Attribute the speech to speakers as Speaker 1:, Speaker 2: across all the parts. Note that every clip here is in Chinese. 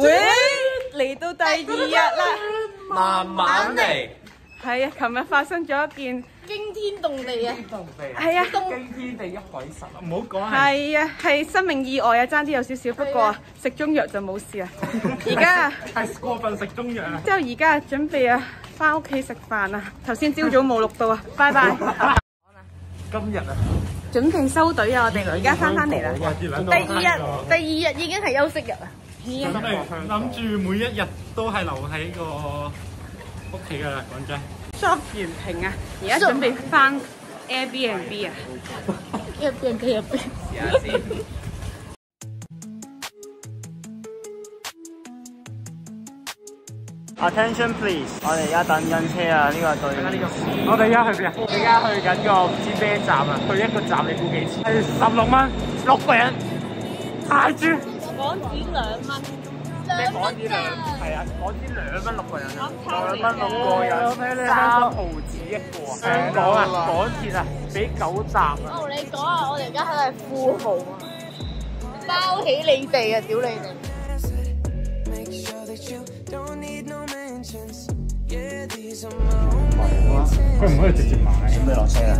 Speaker 1: 喂，嚟到第二日啦，
Speaker 2: 慢慢嚟，
Speaker 1: 係啊，琴日發生咗一件，
Speaker 3: 驚天動地啊！
Speaker 1: 係啊，
Speaker 2: 驚天地一鬼神，唔好講係
Speaker 1: 係啊，係生命意外啊，爭啲有少少，不過啊食中藥就冇事啊。而家啊，
Speaker 2: 係過分食中藥啊！
Speaker 1: 之後而家啊準備啊翻屋企食飯啊，頭先朝早冇錄到啊，拜拜。
Speaker 2: 今日啊，
Speaker 1: 準備收隊啊，我哋而家翻返嚟啦。
Speaker 2: 第
Speaker 1: 第二日，第二日已經係休息日啊。
Speaker 2: 準備諗住每一日都係留喺個屋企噶啦，講真。
Speaker 1: shop 完平啊，而家準備翻 Airbnb 啊。
Speaker 3: 入邊嘅入邊，
Speaker 2: 試下先。
Speaker 4: Attention please！我哋而家等緊車啊，呢個隊。
Speaker 2: 我哋而家去邊啊？而家去緊個唔知咩站啊？去一個站你估幾錢？係十六蚊，六個人。太豬！
Speaker 3: 港紙兩蚊，
Speaker 2: 咩港紙兩？
Speaker 3: 咋？
Speaker 2: 係啊，港紙兩蚊六個人啊！
Speaker 4: 兩蚊六個人，
Speaker 2: 三毫子一個啊！香港啊，港鐵啊，俾九站啊！
Speaker 3: 我同你講啊，我哋而家喺度係富豪啊，包起你哋啊，屌你哋
Speaker 5: ！Make sure that you don't need no mentions. Yeah, these are my only
Speaker 2: 佢唔可以直接買。
Speaker 4: 準備落車啦。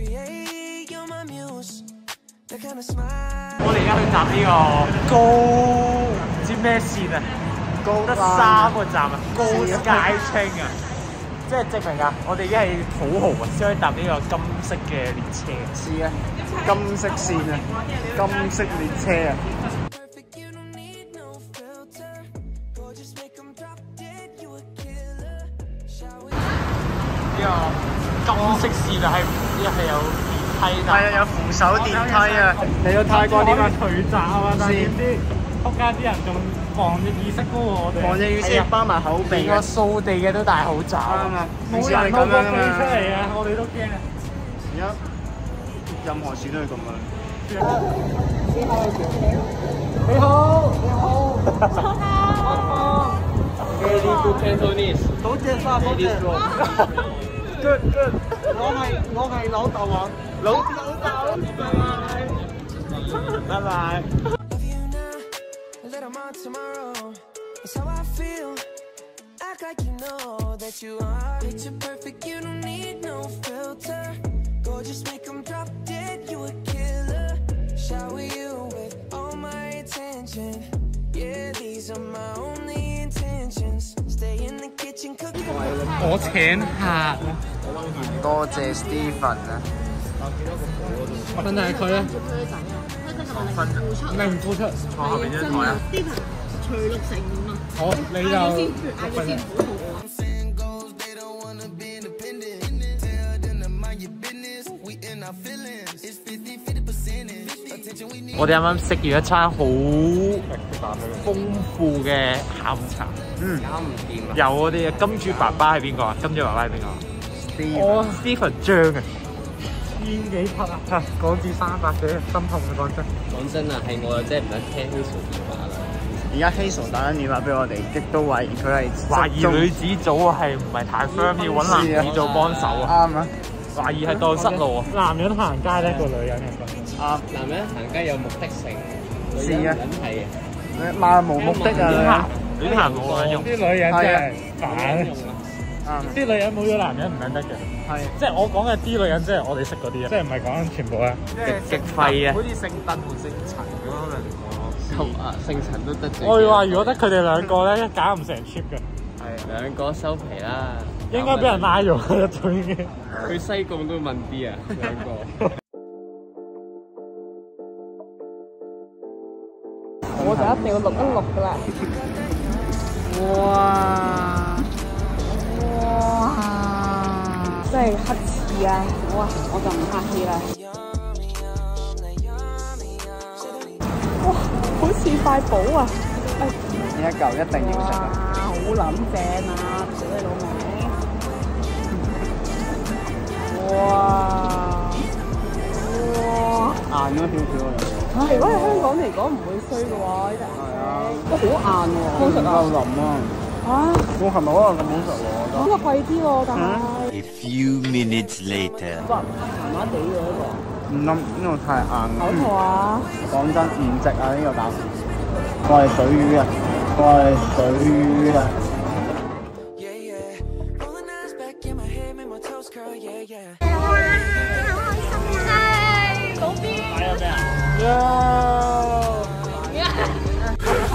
Speaker 2: 我哋而家去搭呢个高唔知咩线啊，
Speaker 4: 高
Speaker 2: 得三个站啊，高 Sky Train 啊，即系证明啊，我哋已经系土豪啊，先可以搭呢个金色嘅列车。
Speaker 4: 是啊，金色线啊，金色列车啊。
Speaker 5: Perfect, you don't need no filter. Gorgeous, make 'em drop dead. You a killer. Shower
Speaker 2: 呢个 金色線啊，係一係有電梯，
Speaker 4: 係啊，有扶手電梯啊。
Speaker 2: 嚟到泰國點解除閘啊？但係點知仆街啲人仲防疫意識高過我哋。
Speaker 4: 防疫意識包埋口鼻
Speaker 2: 個。掃地嘅都戴口罩。
Speaker 4: 啱啊
Speaker 2: 冇人
Speaker 4: 咁
Speaker 2: 個飛出嚟啊！我哋都驚啊！
Speaker 4: 而家任何事都係咁啊。
Speaker 2: 你好，你好。Very good Cantonese。
Speaker 4: 多謝晒，多謝。我係我係老豆啊，老老豆，拜拜，拜拜。
Speaker 5: Love you now, let 'em on tomorrow. It's how I feel. Act like you know that you are. Picture perfect, you don't need no filter. Gorgeous, make 'em drop dead. You a killer. Shower you with all my attention. Yeah, these are my only intentions. Stay in the kitchen cooking.
Speaker 2: 我請客啊！
Speaker 4: 多謝 Stephen 啊！
Speaker 2: 問題係佢啊，啊，係付出，唔付出？我後面一啊，Stephen
Speaker 3: 除六成五啊，
Speaker 2: 好你就。我哋啱啱食完一餐好豐富嘅下午茶，
Speaker 4: 嗯，唔掂！
Speaker 2: 有我哋嘅金豬爸爸係邊個啊？金豬爸爸係邊個？啊
Speaker 4: ？Stephen
Speaker 2: 我 Stephen 張啊，千幾匹啊，嚇港紙三百幾，心痛啊！講真。
Speaker 6: 講真啊，係我真係唔想聽 Hazel 電話啦。
Speaker 4: 而家 Hazel 打緊電話俾我哋，亦都懷疑佢係
Speaker 2: 懷疑女子組係唔係太 firm，要揾男子做幫手啊！
Speaker 4: 啱啊，
Speaker 2: 懷疑係蕩失路啊！男人行街咧，個女人係
Speaker 4: 啱，
Speaker 6: 男人行街有目的性，
Speaker 4: 是啊
Speaker 6: 女人係
Speaker 4: 漫無目的啊，
Speaker 2: 亂行冇撚用。啲女人
Speaker 4: 真係
Speaker 2: 煩，
Speaker 4: 啱，
Speaker 2: 啲女人冇咗男人唔撚得嘅。
Speaker 4: 係
Speaker 2: 即係我講嘅啲女人，即係我哋識嗰啲啊，即係唔係講全部啊，極極廢啊！
Speaker 6: 好似姓鄧同姓陳咁樣兩個。同啊，姓陳都得罪。
Speaker 2: 我會話，如果得佢哋兩個咧，一搞唔成 trip 嘅，
Speaker 6: 係兩個收皮啦。
Speaker 2: 應該俾人拉咗一早已經。
Speaker 6: 去西貢都問啲啊，兩個。
Speaker 1: 我就一定要錄一錄噶啦。哇！哇！真係黑刺啊！好啊，我就唔客氣啦。哇！好似塊寶啊！
Speaker 4: 呢一嚿一定要食！啊！
Speaker 1: 好撚正啊！屌你老味！哇！哇！
Speaker 4: 硬咗少少啊！
Speaker 1: 啊！如果喺香港嚟講唔會衰嘅喎，呢隻
Speaker 4: 係啊，
Speaker 1: 都好硬喎。好！
Speaker 4: 腍啊！
Speaker 1: 啊！
Speaker 4: 我係咪可能咁好食喎？我
Speaker 1: 咁啊貴啲喎，但係
Speaker 7: A few minutes later.
Speaker 1: 哇，麻麻地嘅呢個。
Speaker 4: 唔冧，呢度太硬。
Speaker 1: 好肚啊！
Speaker 4: 講真唔值啊呢個蛋。我係水魚啊！我係水魚啊
Speaker 5: ！Yeah, yeah.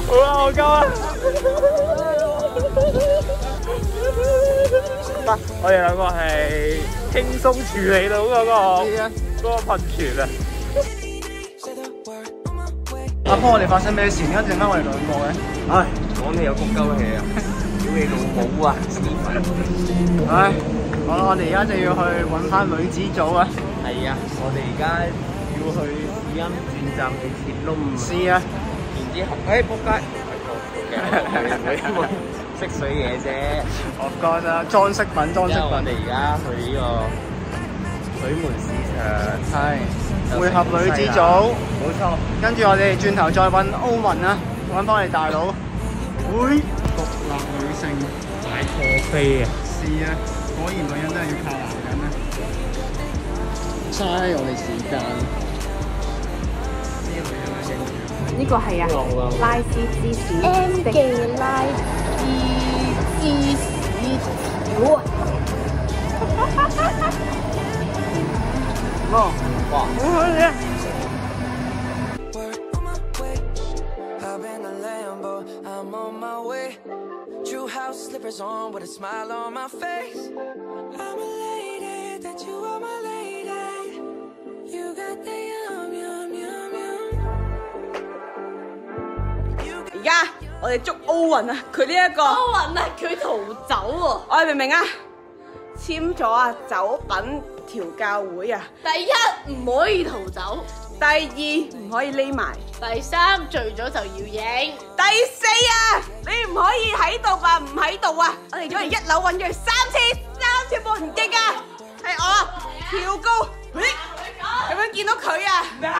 Speaker 5: Rolling eyes
Speaker 2: 得，我哋兩個係輕鬆處理到嗰、個嗰、個噴泉啊
Speaker 5: word on my way.
Speaker 4: 阿哥，我哋發生咩事？點解剩翻我哋兩個嘅？
Speaker 6: 唉，講你有谷鳩氣啊！屌你老母啊！
Speaker 4: 唉，好啦，我哋而家就要去揾翻女子組啊！
Speaker 6: 係啊，我哋而家要去語音轉站地鐵窿，
Speaker 4: 試啊！
Speaker 6: 然之後，誒仆街，係因為識水嘢啫。
Speaker 4: 我覺得裝飾品，裝飾
Speaker 6: 因為我哋而家去呢個水門市場，
Speaker 4: 係配合女子組，
Speaker 6: 冇錯。
Speaker 4: 跟住我哋轉頭再揾歐文啦，揾翻我哋大佬。會獨立女性
Speaker 2: 買破飛啊！
Speaker 4: 是啊，果然女人都係要靠男人啊！嘥我哋時間。
Speaker 1: 呢個係啊，拉絲芝士 M 記拉絲芝士條啊！
Speaker 4: 哦，哇，好好嘢
Speaker 5: ！Word on my way. Hop in a Lambo, I'm on my way. True house slippers on with a smile on my face.
Speaker 1: 我哋捉奧運啊！佢呢一個
Speaker 3: 歐雲啊，佢逃走喎。
Speaker 1: 我哋明唔明啊？簽咗啊酒品調教會啊！
Speaker 3: 第一唔可以逃走，
Speaker 1: 第二唔可以匿埋，
Speaker 3: 第三醉咗就要影。
Speaker 1: 第四啊，你唔可以喺度啊，唔喺度啊！我哋咗嚟一樓揾咗佢三次，三次半唔勁啊！係我跳高，咦咁樣見到佢啊！